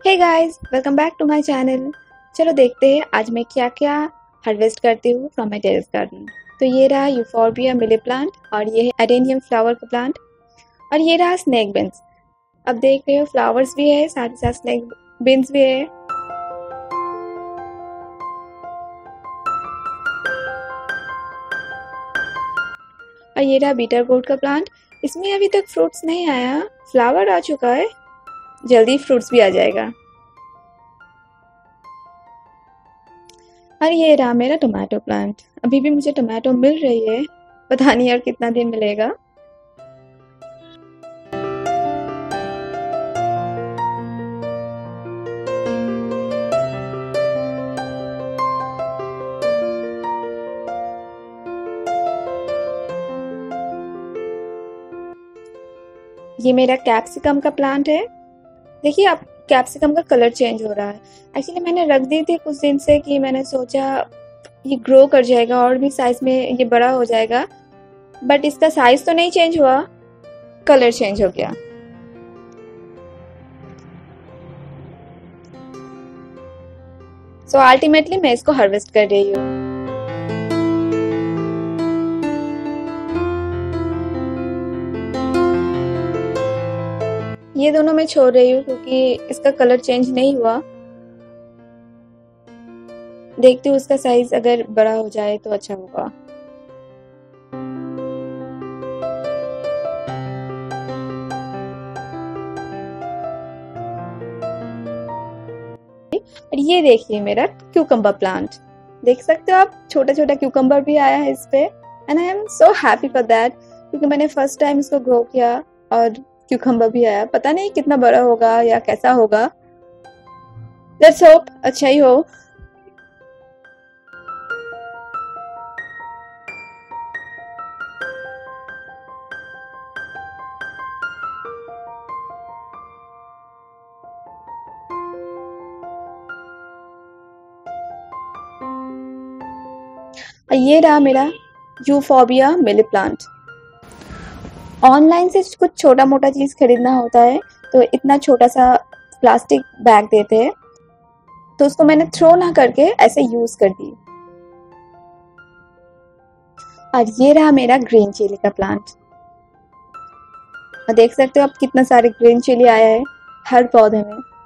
Hey guys welcome back to my channel चलो देखते हैं आज मैं क्या क्या हार्वेस्ट करती हूँ फ्रॉम माय टेरेस गार्डन तो ये रहा यूफोर्बिया मिले प्लांट और ये है अरेनियम फ्लावर का प्लांट और ये रहा स्नैक बिन्स अब देख रहे हो फ्लावर्स भी है, साथ ही साथ स्नैक बिन्स भी है। और ये रहा बीटर गोल्ड का प्लांट इसमें अभी तक फ्रूट्स नहीं आया फ्लावर आ चुका है। जल्दी फ्रूट्स भी आ जाएगा। और ये रहा मेरा टोमेटो प्लांट अभी भी मुझे टोमेटो मिल रही है। पता नहीं यार कितना दिन मिलेगा। ये मेरा कैप्सिकम का प्लांट है। देखिए अब कैप्सिकम का कलर चेंज हो रहा है। एक्चुअली मैंने रख दी थी कुछ दिन से कि मैंने सोचा ये ग्रो कर जाएगा और भी साइज़ में ये बड़ा हो जाएगा। बट इसका साइज़ तो नहीं चेंज हुआ। कलर चेंज हो गया। सो so, अल्टीमेटली मैं इसको हार्वेस्ट कर रही हूँ। ये दोनों मैं छोड़ रही हूँ क्योंकि इसका कलर चेंज नहीं हुआ। देखती हूँ उसका साइज़ अगर बड़ा हो जाए तो अच्छा होगा। और ये देखिए मेरा क्यूकम्बर प्लांट देख सकते हो आप? छोटा छोटा क्यूकम्बर भी आया है इस पे। And I am so happy for that क्योंकि मैंने फ़र्स्ट टाइम इसको ग्रो किया और क्यूकम्बर भी आया? पता नहीं कितना बड़ा होगा या कैसा होगा। लेट्स होप अच्छा ही हो। ये रहा मेरा यूफोबिया मिली प्लांट ऑनलाइन से कुछ छोटा मोटा चीज़ खरीदना होता है तो इतना छोटा सा प्लास्टिक बैग देते हैं तो उसको मैंने थ्रो ना करके ऐसे यूज़ कर दी और ये रहा मेरा ग्रीन चिली का प्लांट और देख सकते हो आप कितना सारे ग्रीन चिली आया है, हर पौधे में।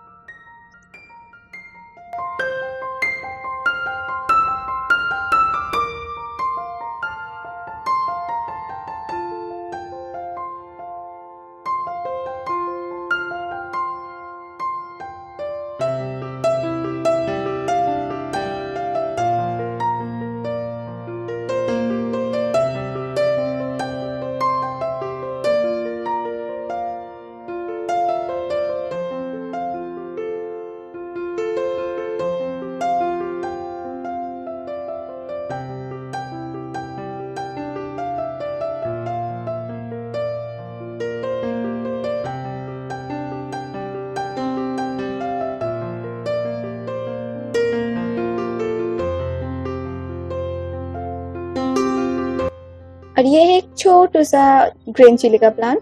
और ये है एक छोटा सा ग्रीन चिली का प्लांट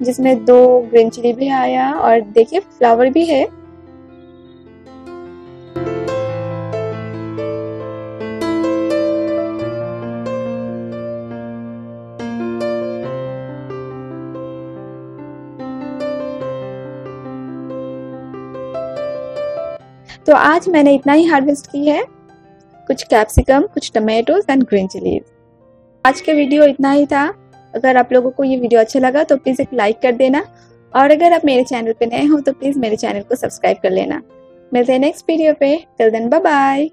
जिसमें दो ग्रीन चिली भी आया और देखिए फ्लावर भी है। तो आज मैंने इतना ही हार्वेस्ट की है। कुछ कैप्सिकम कुछ टमाटोज एंड ग्रीन चिलीज आज का वीडियो इतना ही था। अगर आप लोगों को ये वीडियो अच्छा लगा तो प्लीज़ एक लाइक कर देना। और अगर आप मेरे चैनल पे नए हो तो प्लीज़ मेरे चैनल को सब्सक्राइब कर लेना। मिलते हैं नेक्स्ट वीडियो पे। Till then bye bye